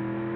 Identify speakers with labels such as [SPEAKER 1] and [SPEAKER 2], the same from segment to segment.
[SPEAKER 1] you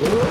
[SPEAKER 1] Yeah.